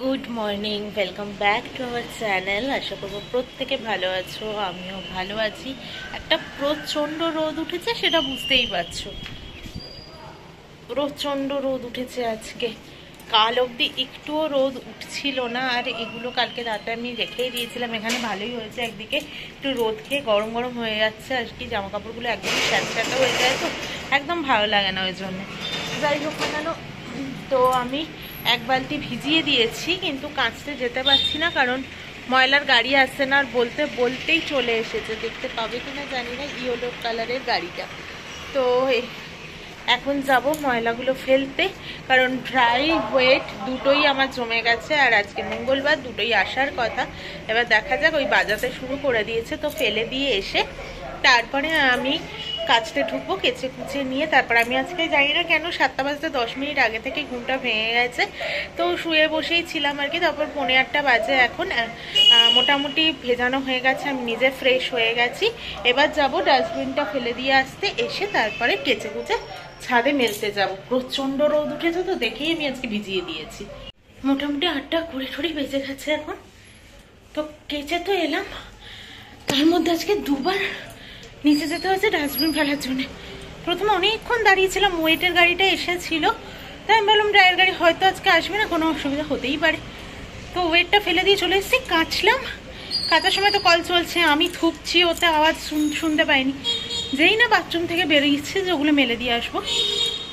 Good morning welcome back to our channel আশা করব প্রত্যেকে ভালো আছো, আমিও ভালো আছি। একটা প্রচণ্ড রোদ উঠেছে সেটা বুঝতেই পারছ। প্রচণ্ড রোদ উঠেছে আজকে। কাল অবধি একটুও রোদ উঠছিল না, আর এগুলো কালকে রাতে আমি রেখেই দিয়েছিলাম। এখানে ভালোই হয়েছে একদিকে, একটু রোদ খেয়ে গরম গরম হয়ে যাচ্ছে, আর কি জামা কাপড়গুলো একদম স্যাঁতস্যাঁতে হয়ে যায় তো, একদম ভালো লাগে না ওই জন্যে। যাই হোক না তো আমি এক বালতি ভিজিয়ে দিয়েছি, কিন্তু কাঁচতে যেতে পারছি না, কারণ ময়লার গাড়ি আসছে না, আর বলতে বলতেই চলে এসেছে। দেখতে পাবে কিনা জানি না, ইয়েলো কালারের গাড়িটা। তো এখন যাব ময়লাগুলো ফেলতে, কারণ ড্রাই ওয়েট দুটোই আমার জমে গেছে, আর আজকে মঙ্গলবার দুটোই আসার কথা। এবার দেখা যাক, ওই বাজাতে শুরু করে দিয়েছে, তো ফেলে দিয়ে এসে তারপরে আমি কাচতে ঢুকবো, কেচে কুচে নিয়ে তারপর আমি আজকে জানি না কেন সাতটা বাজতে দশ মিনিট আগে থেকে ঘুমটা ভেঙে গেছে। তো শুয়ে বসেই ছিলাম আর কি, তারপর পনেরো আটটা বাজে এখন। মোটামুটি ভেজানো হয়ে গেছে, আমি নিজে ফ্রেশ হয়ে গেছি। এবার যাব ডাস্টবিনটা ফেলে দিয়ে আসতে, এসে তারপরে কেচে কুচে ছাদে মেলতে যাব। প্রচণ্ড রোদ উঠেছে তো, দেখেই আমি আজকে ভিজিয়ে দিয়েছি। মোটামুটি আটটা কুড়ি টুড়ি বেজে গেছে এখন। তো কেচে তো এলাম, তার মধ্যে আজকে দুবার নিচে যেতে হয়েছে ডাস্টবিন ফেলার জন্য। প্রথমে অনেকক্ষণ দাঁড়িয়েছিলাম, ওয়েটের গাড়িটা এসেছিল। তাই আমি বললাম ড্রাইভার গাড়ি হয়তো আজকে আসবে না, কোনো অসুবিধা হতেই পারে। তো ওয়েটটা ফেলে দিয়ে চলে এসেছি, কাচলাম। কাঁচার সময় তো কল চলছে, আমি থুপছি, ওতে আওয়াজ শুন- শুনতে পাইনি। যেই না বাথরুম থেকে বেরিয়েছে, যে ওগুলো মেলে দিয়ে আসব।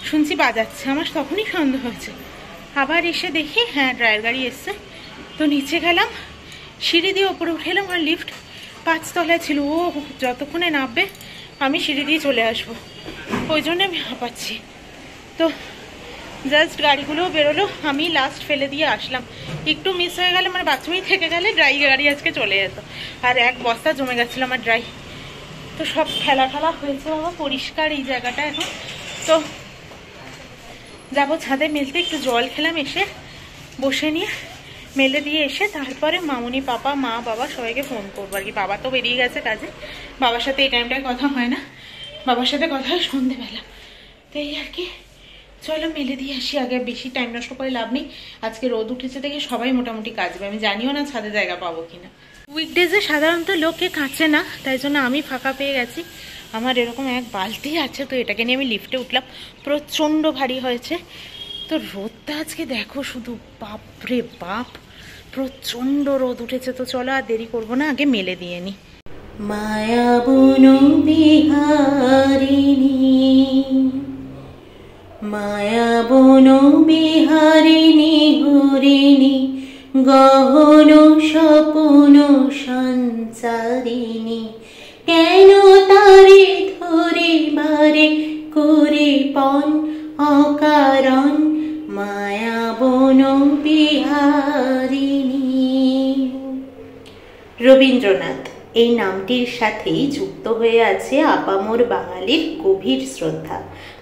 শুনছি বাজাচ্ছে, আমার তখনই সন্দেহ হয়েছে। আবার এসে দেখি হ্যাঁ ড্রাইভার গাড়ি এসছে। তো নিচে গেলাম, সিঁড়ি দিয়ে ওপরে উঠে এলাম আর লিফট পাঁচতলায় ছিল, ও যতক্ষণে নামবে আমি সিঁড়ি দিয়ে চলে আসব। ওই জন্য আমি হাঁপাচ্ছি। তো জাস্ট গাড়িগুলোও বেরোলো, আমি লাস্ট ফেলে দিয়ে আসলাম। একটু মিস হয়ে গেলে মানে বাথরুমেই থেকে গেলে ড্রাই গাড়ি আজকে চলে যেত। আর এক বস্তা জমে গেছিল আমার ড্রাই তো সব খেলা ফেলা হয়েছে বাবা, পরিষ্কার এই জায়গাটা এখন। তো যাব ছাদে, মেলতে একটু জল খেলাম এসে, বসে নিয়ে মেলে দিয়ে এসে তারপরে মামুনি পাপা, মা, বাবা সবাইকে ফোন করব। আর কি বাবা তো বেরিয়ে গেছে কাজে। বাবার সাথে এই টাইমটায় কথা হয় না। বাবার সাথে কথা হয় সন্ধেবেলা। তো এই আর কি। চলো মেলে দিয়ে আসি। আগে বেশি টাইম নষ্ট করে লাভ নেই। আজকে রোদ উঠেছে দেখে সবাই মোটামুটি কাজবে। আমি জানিও না ছাদে জায়গা পাবো কিনা। উইকডেজে সাধারণত লোকে কাঁচে না, তাই জন্য আমি ফাঁকা পেয়ে গেছি। আমার এরকম এক বালতি আছে, তো এটাকে নিয়ে আমি লিফটে উঠলাম। প্রচণ্ড ভারী হয়েছে। তো রোদটা আজকে দেখো শুধু, বাপরে বাপ। প্রচণ্ড রোদ উঠেছে তো চলো আর দেরি করব না, আগে মেলে দিয়ে নি। মায়া বুনু বিহারিণী, মায়া বনো বিহারিণী হরিণী গহন স্বপন সঞ্চারিণী, কেন তারে ধরে বারে করে পণ অকারণ? বন বিহারিণী। রবীন্দ্রনাথ, এই নামটির সাথেই যুক্ত হয়ে আছে আপামর বাঙালির গভীর শ্রদ্ধা,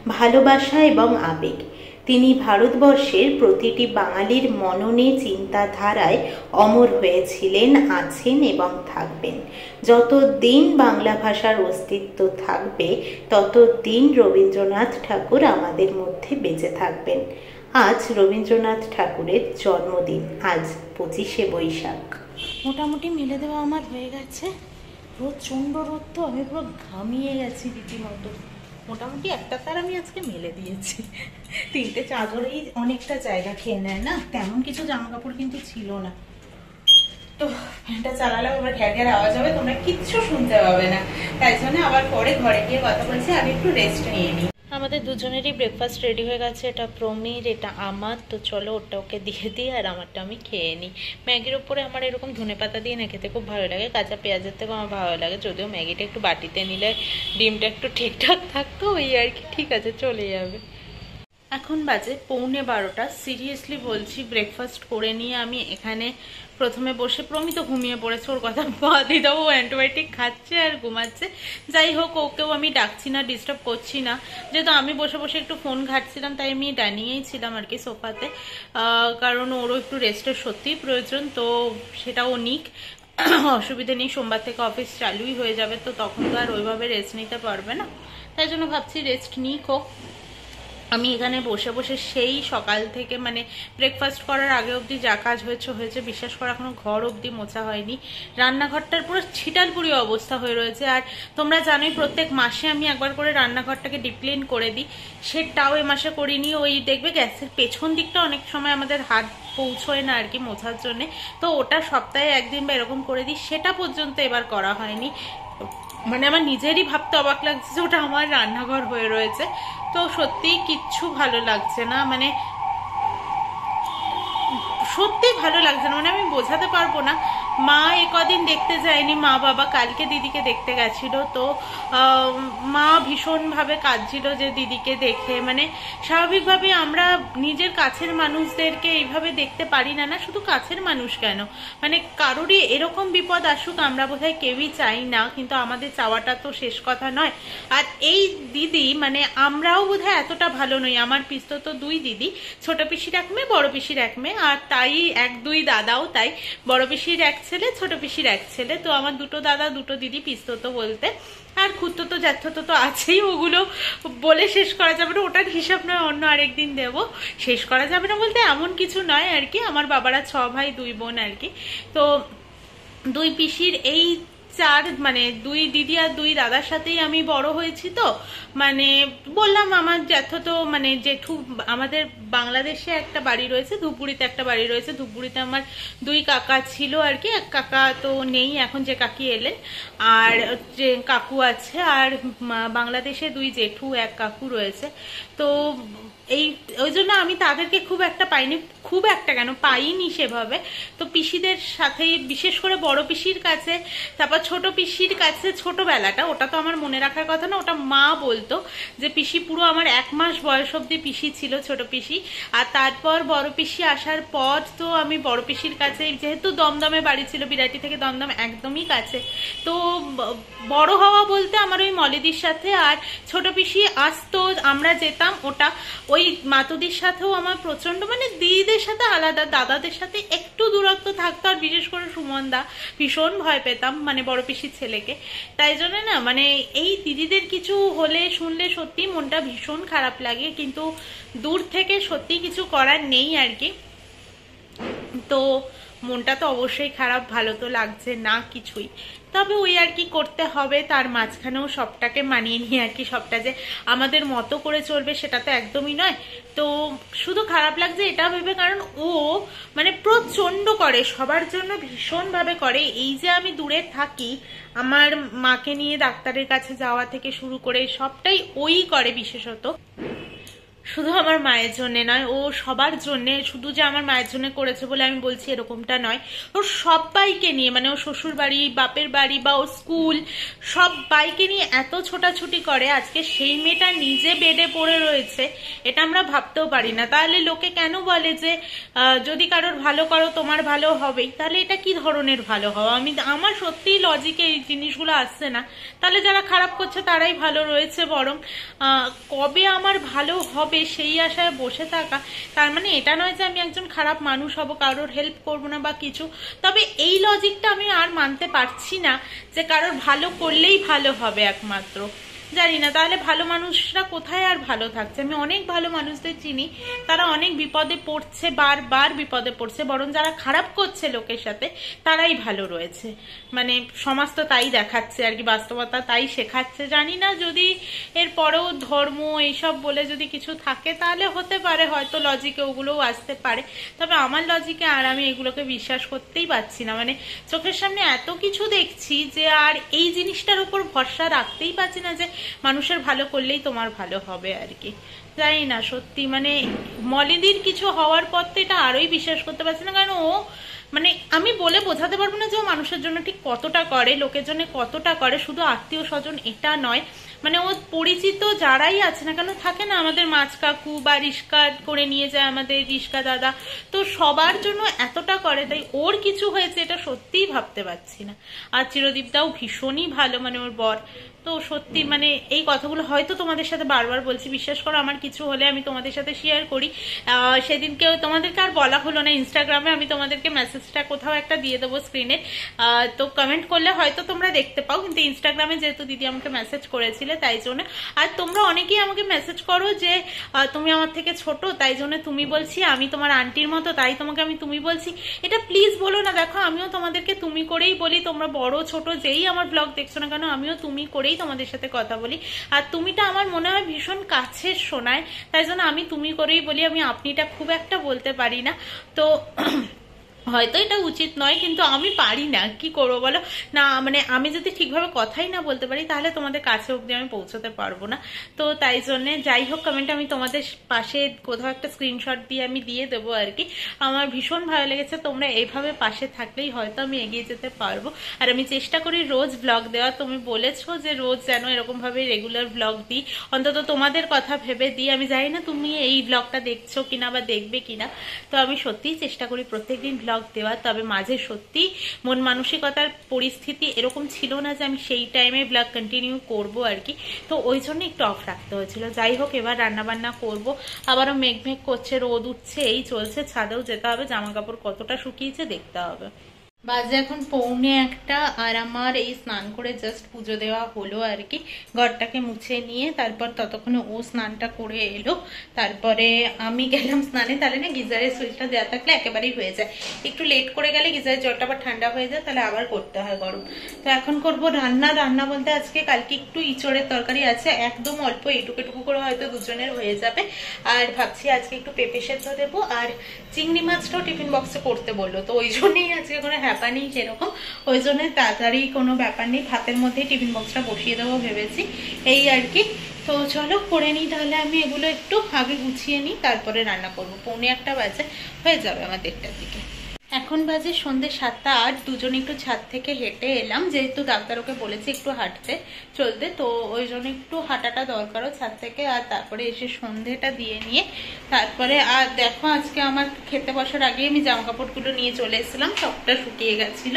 ভালোবাসা এবং আবেগ। তিনি ভারতবর্ষের প্রতিটি বাঙালির মননে চিন্তাধারায় অমর হয়েছিলেন, আছেন এবং থাকবেন। যতদিন বাংলা ভাষার অস্তিত্ব থাকবে, ততদিন রবীন্দ্রনাথ ঠাকুর আমাদের মধ্যে বেঁচে থাকবেন। আজ রবীন্দ্রনাথ ঠাকুরের জন্মদিন, আজ পঁচিশে বৈশাখ। মোটামুটি মেলে দেওয়া আমার হয়ে গেছে। প্রচণ্ড রোদ তো আমি পুরো ঘামিয়ে গেছি রীতিমতো। মোটামুটি একটা তার আমি আজকে মেলে দিয়েছি। তিনটে চাদরেই অনেকটা জায়গা খেয়ে নেয় না? তেমন কিছু জামা কাপড় কিন্তু ছিল না। তো ফ্যানটা চালালে আবার ঘ্যার ঘ্যার আওয়াজ হবে, তোমরা কিচ্ছু শুনতে পাবে না। তাই জন্য আবার পরে ঘরে গিয়ে কথা বলছি, আমি একটু রেস্ট নিয়ে নিই। আমাদের দুজনেরই ব্রেকফাস্ট রেডি হয়ে গেছে। এটা প্রমির, এটা আমার। তো চলো ওটা ওকে দিয়ে দিই আর আমারটা আমি খেয়ে নিই। ম্যাগির ওপরে আমার এরকম ধনে পাতা দিয়ে না খেতে খুব ভালো লাগে। কাঁচা পেঁয়াজের থেকেও আমার ভালো লাগে। যদিও ম্যাগিটা একটু বাটিতে নিলে ডিমটা একটু ঠিকঠাক থাকতো, ওই আর কি। ঠিক আছে, চলে যাবে। এখন বাজে পৌনে বারোটা। সিরিয়াসলি বলছি ব্রেকফাস্ট করে নিয়ে আমি এখানে প্রথমে বসে, প্রমিত ঘুমিয়ে পড়েছে, ওর কথা বাদই ও অ্যান্টিবায়োটিক খাচ্ছে আর ঘুমাচ্ছে। যাই হোক, ওকেও আমি ডাকছি না ডিস্টার্ব করছি না। যেহেতু আমি বসে বসে একটু ফোন ঘাটছিলাম, তাই আমি ডাইনিংয়েই ছিলাম আর কি সোফাতে। কারণ ওরও একটু রেস্টের সত্যিই প্রয়োজন, তো সেটাও নিক। অসুবিধে নেই, সোমবার থেকে অফিস চালুই হয়ে যাবে, তো তখন তো আর ওইভাবে রেস্ট নিতে পারবে না। তাই জন্য ভাবছি রেস্ট নিক হোক আমি এখানে বসে বসে সেই সকাল থেকে মানে ব্রেকফাস্ট করার আগে অবধি যা কাজ হয়েছে হয়েছে। বিশ্বাস করা, এখনও ঘর অবধি মোছা হয়নি। রান্নাঘরটার পুরো ছিটালপুরি অবস্থা হয়ে রয়েছে। আর তোমরা জানোই, প্রত্যেক মাসে আমি একবার করে রান্নাঘরটাকে ডিপ্লিন করে দিই। সেটাও এ মাসে করিনি। ওই দেখবে গ্যাসের পেছন দিকটা অনেক সময় আমাদের হাত পৌঁছয় না আর কি মোছার জন্যে। তো ওটা সপ্তাহে একদিন বা এরকম করে দিই। সেটা পর্যন্ত এবার করা হয়নি। মানে আমার নিজেরই ভাবতে অবাক লাগছে যে ওটা আমার রান্নাঘর হয়ে রয়েছে। তো সত্যি কিচ্ছু ভালো লাগছে না মানে সত্যি ভালো লাগছে না মানে আমি বোঝাতে পারব না। মা এ কদিন দেখতে যায়নি, মা বাবা কালকে দিদিকে দেখতে গেছিল, তো মা ভীষণভাবে কাঁদছিল যে দিদিকে দেখে মানে স্বাভাবিকভাবে আমরা নিজের কাছের মানুষদেরকে এইভাবে দেখতে পারি না না শুধু কাছের মানুষ কেন? মানে কারোরই এরকম বিপদ আসুক আমরা বোধহয় কেউই চাই না, কিন্তু আমাদের চাওয়াটা তো শেষ কথা নয়। আর এই দিদি মানে আমরাও বোধহয় এতটা ভালো নই, আমার পিস্ত তো দুই দিদি, ছোট পিসির এক মেয়ে, বড় পিসির এক মেয়ে, আর তাই এক দুই দাদাও তাই, বড় পিসির এক ছেলে, ছোট পিসির এক ছেলে। তো আমার দুটো দাদা, দুটো দিদি পিস্তত বলতে। আর খুঁততো তো, জ্যাঠতো তো আছেই। ওগুলো বলে শেষ করা যাবে না। ওটার হিসাব নয়, অন্য আরেক দিন দেব। শেষ করা যাবে না বলতে এমন কিছু নয় আর কি। আমার বাবারা ছ ভাই, দুই বোন আর কি। তো দুই পিসির এই চার মানে দুই দিদি আর দুই দাদার সাথেই আমি বড় হয়েছি তো। মানে বললাম আমার জ্যাঠো তো মানে জেঠু আমাদের বাংলাদেশে একটা বাড়ি রয়েছে, ধুপগুড়িতে একটা বাড়ি রয়েছে। ধুপগুড়িতে আমার দুই কাকা ছিল আর কি। এক কাকা তো নেই, এখন যে কাকি এলেন। আর যে কাকু আছে, আর বাংলাদেশে দুই জেঠু, এক কাকু রয়েছে। তো এই, ওই জন্য আমি তাদেরকে খুব একটা পাইনি, খুব একটা কেন, পাইনি সেভাবে। তো পিসিদের সাথে, বিশেষ করে বড় পিসির কাছে, তারপর ছোট পিসির কাছে ছোটবেলাটা, ওটা তো আমার মনে রাখার কথা না, ওটা মা বলতো যে, পিসি, পুরো আমার এক মাস বয়স অব্দি পিসি ছিল ছোট পিসি। আর তারপর বড় পিসি আসার পর তো আমি বড় পিসির কাছে, যেহেতু দমদমে বাড়ি ছিল, বিরাটি থেকে দমদম একদমই কাছে, তো বড় হওয়া বলতে আমার ওই মলেদির সাথে, আর ছোট পিসি আসতো, আমরা যেতাম ওটা ওই মাতুদির সাথেও আমার প্রচণ্ড মানে দিদিদের সাথে আলাদা, দাদাদের সাথে একটু দূরত্ব থাকতো, আর বিশেষ করে সুমন দা, ভীষণ ভয় পেতাম মানে বড় পিসির ছেলেকে। তাই জন্য না মানে এই দিদিদের কিছু হলে শুনলে সত্যি মনটা ভীষণ খারাপ লাগে, কিন্তু দূর থেকে সত্যি কিছু করার নেই আর কি। তো মনটা তো অবশ্যই খারাপ, ভালো তো লাগছে না কিছুই। তবে ওই আর কি করতে হবে, তার মাঝখানেও সবটাকে মানিয়ে নিয়ে আর কি সবটা যে আমাদের মতো করে চলবে সেটা তো একদমই নয়। তো শুধু খারাপ লাগছে এটা ভেবে, কারণ ও মানে প্রচণ্ড করে, সবার জন্য ভীষণভাবে করে। এই যে আমি দূরে থাকি, আমার মাকে নিয়ে ডাক্তারের কাছে যাওয়া থেকে শুরু করে সবটাই ওই করে বিশেষত। শুধু আমার মায়ের জন্য নয়, ও সবার জন্য, শুধু যে আমার মায়ের জন্য করেছে বলে আমি বলছি এরকমটা নয়। ও সবাইকে নিয়ে মানে ও শ্বশুর বাড়ি, বাপের বাড়ি বা ও স্কুল সব বাইকে নিয়ে এত ছোটাছুটি করে আজকে সেই মেয়েটা নিজে বেডে পড়ে রয়েছে, এটা আমরা ভাবতেও পারি না। তাহলে লোকে কেন বলে যে যদি কারোর ভালো করো, তোমার ভালো হবেই। তাহলে এটা কি ধরনের ভালো হওয়া? আমি, আমার সত্যিই লজিকে এই জিনিসগুলো আসছে না। তাহলে যারা খারাপ করছে, তারাই ভালো রয়েছে বরং কবে আমার ভালো হবে সেই আশায় বসে থাকা, তার মানে এটা নয় যে আমি একজন খারাপ মানুষ হব, কারোর হেল্প করব না বা কিছু। তবে এই লজিকটা আমি আর মানতে পারছি না যে কারোর ভালো করলেই ভালো হবে একমাত্র। জানি না, তাহলে ভালো মানুষরা কোথায় আর ভালো থাকছে? আমি অনেক ভালো মানুষদের চিনি, তারা অনেক বিপদে পড়ছে, বারবার বিপদে পড়ছে, বরং যারা খারাপ করছে লোকের সাথে, তারাই ভালো রয়েছে। মানে সমাজ তো তাই দেখাচ্ছে আর কি, বাস্তবতা তাই শেখাচ্ছে। জানি না যদি এর পরেও ধর্ম এইসব বলে যদি কিছু থাকে, তাহলে হতে পারে, হয়তো লজিকে ওগুলোও আসতে পারে। তবে আমার লজিকে আর আমি এগুলোকে বিশ্বাস করতেই পারছি না। মানে চোখের সামনে এত কিছু দেখছি যে আর এই জিনিসটার উপর ভরসা রাখতেই পারছি না যে মানুষের ভালো করলেই তোমার ভালো হবে আর কি। জানি না, সত্যি মানে মলিদির কিছু হওয়ার পর তো এটা আরোই বিশ্বাস করতে পারছি না। কারণ ও মানে আমি বলে বোঝাতে পারব না যে ও মানুষের জন্য ঠিক কতটা করে, লোকের জন্য কতটা করে, শুধু আত্মীয় স্বজন এটা নয়। মানে ও পরিচিত যারাই আছে না কেন, থাকে না আমাদের মাছ কাকু বা রিস্কা করে নিয়ে যায় আমাদের রিস্কা দাদা। তো সবার জন্য এতটা করে, তাই ওর কিছু হয়েছে, এটা সত্যিই ভাবতে পারছি না। আর চিরদীপটাও ভীষণই ভালো মানে ওর বর। তো সত্যি মানে এই কথাগুলো হয়তো তোমাদের সাথে বারবার বলছি। বিশ্বাস করো, আমার কিছু হলে আমি তোমাদের সাথে শেয়ার করি। সেদিনকেও তোমাদেরকে আর বলা হলো না ইনস্টাগ্রামে আমি তোমাদেরকে মেসেজটা কোথাও একটা দিয়ে দেবো স্ক্রিনে তো কমেন্ট করলে হয়তো তোমরা দেখতে পাও, কিন্তু ইনস্টাগ্রামে যেহেতু দিদি আমাকে মেসেজ করেছিলে, তাই জন্য। আর তোমরা অনেকেই আমাকে মেসেজ করো যে তুমি আমার থেকে ছোট, তাই জন্য তুমি বলছি, আমি তোমার আন্টির মতো, তাই তোমাকে আমি তুমি বলছি। এটা প্লিজ বলো না, দেখো, আমিও তোমাদেরকে তুমি করেই বলি। তোমরা বড়, ছোট, যেই আমার ব্লগ দেখছ না কেন, আমিও তুমি করেই তোমাদের সাথে কথা বলি। আর তুমিটা আমার মনে হয় ভীষণ কাছের শোনায় তাই জন্য আমি তুমি করেই বলি, আমি আপনিটা খুব একটা বলতে পারি না। তো হয়তো এটা উচিত নয়, কিন্তু আমি পারি না। কি করব বলো? না মানে আমি যদি ঠিকভাবে কথাই না বলতে পারি, তাহলে তোমাদের কাছে অবধি আমি পৌঁছতে পারব না। তো তাই জন্য যাই হোক কমেন্ট আমি তোমাদের পাশে কোথাও একটা স্ক্রিনশট দিয়ে আমি দিয়ে দেবো আর কি। আমার ভীষণ ভালো লেগেছে, তোমরা এইভাবে পাশে থাকলেই হয়তো আমি এগিয়ে যেতে পারব। আর আমি চেষ্টা করি রোজ ব্লগ দেওয়া। তুমি বলেছ যে রোজ যেন এরকম ভাবে রেগুলার ব্লগ দিই। অন্তত তোমাদের কথা ভেবে দিই। আমি জানি না তুমি এই ব্লগটা দেখছ কিনা বা দেখবে কিনা। তো আমি সত্যিই চেষ্টা করি প্রত্যেকদিন ব্লগ দেওয়ার তবে মাঝে সত্যি মন মানসিকতার পরিস্থিতি এরকম ছিল না যে আমি সেই টাইমে ব্লগ কন্টিনিউ করব আর কি। তো ওই জন্য একটু অফ রাখতে হয়েছিল। যাই হোক, এবার রান্নাবান্না করব। আবারও মেঘ মেঘ করছে, রোদ উঠছে, এই চলছে। ছাদেও যেতে হবে জামা কাপড় কতটা শুকিয়েছে দেখতে হবে। বাজে এখন পৌনে একটা, আর আমার এই স্নান করে জাস্ট পুজো দেওয়া হলো আর কি। ঘরটাকে মুছে নিয়ে তারপর ততক্ষণে ও স্নানটা করে এলো। তারপরে আমি গেলাম স্নানে, তাহলে না গিজারের সুইচটা দেওয়া থাকলে একেবারেই হয়ে যায়। একটু লেট করে গেলে গিজারের জলটা আবার ঠান্ডা হয়ে যায়, তাহলে আবার করতে হয় গরম। তো এখন করব রান্না। রান্না বলতে আজকে কালকে একটু ইচড়ের তরকারি আছে, একদম অল্প এটুকু এটুকু করে হয়তো দুজনের হয়ে যাবে। আর ভাবছি আজকে একটু পেঁপে সেদ্ধ দেবো, আর চিংড়ি মাছটাও টিফিন বক্সে করতে বলল। তো ওই জন্যই আজকে কোনো হ্যাপা নেই যেরকম। ওই জন্য তাড়াতাড়ি কোনো ব্যাপার নেই, ভাতের মধ্যে টিফিন বক্সটা বসিয়ে দেবো ভেবেছি। এই আর কি। তো চলো করে নিই তাহলে আমি এগুলো একটু আগে গুছিয়ে নিই, তারপরে রান্না করব। পৌনে একটা বাজে, হয়ে যাবে আমার দেড়টার দিকে। এখন বাজে সন্ধ্যে সাতটা আট, দুজন একটু ছাদ থেকে হেঁটে এলাম। যেহেতু ডাক্তার ওকে বলেছে একটু হাঁটতে চলতে, তো ওই জন্য একটু হাঁটাটা দরকারও ছাদ থেকে। আর তারপরে এসে সন্ধেটা দিয়ে নিয়ে তারপরে আর দেখো, আজকে আমার খেতে বসার আগে আমি জামা কাপড়গুলো নিয়ে চলে এসেছিলাম, সবটা শুকিয়ে গেছিল।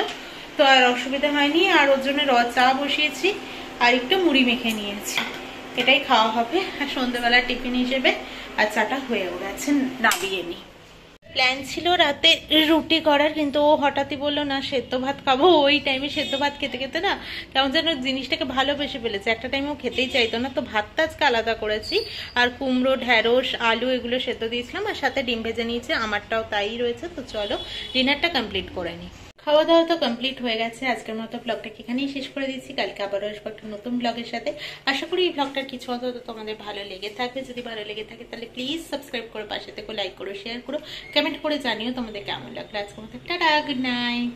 তো আর অসুবিধা হয়নি, আর ওর জন্য র চা বসিয়েছি আর একটু মুড়ি মেখে নিয়েছি। এটাই খাওয়া হবে। আর সন্ধ্যেবেলা টিফিন হিসেবে আর চাটা হয়েও গেছে, নামিয়ে নিই প্ল্যান ছিল রাতে রুটি করার, কিন্তু ও হঠাৎই বলল, না, সেদ্ধ ভাত খাব। ওই টাইমে সেদ্ধ ভাত খেতে খেতে না কেমন যেন জিনিসটাকে ভালোবেসে ফেলেছে। একটা টাইমে ও খেতেই চাইতো না। তো ভাতটা আজকে আলাদা করেছি। আর কুমড়ো, ঢ্যাঁড়স, আলু এগুলো সেদ্ধ দিয়েছিলাম। আর সাথে ডিম ভেজে নিয়েছে। আমারটাও তাই রয়েছে। তো চলো ডিনারটা কমপ্লিট করে নিই খাওয়া দাওয়া তো কমপ্লিট হয়ে গেছে। আজকের মতো ব্লগটাকে এখানেই শেষ করে দিচ্ছি। কালকে আবারও আসব একটা নতুন ব্লগের সাথে। আশা করি এই ব্লগটার কিছু অন্তত তোমাদের ভালো লেগে থাকবে। যদি ভালো লেগে থাকে তাহলে প্লিজ সাবস্ক্রাইব করো পাশে থেকে লাইক করো শেয়ার করো কমেন্ট করে জানিও তোমাদের কেমন লাগল। আজকের মতো টাটা গুড নাইট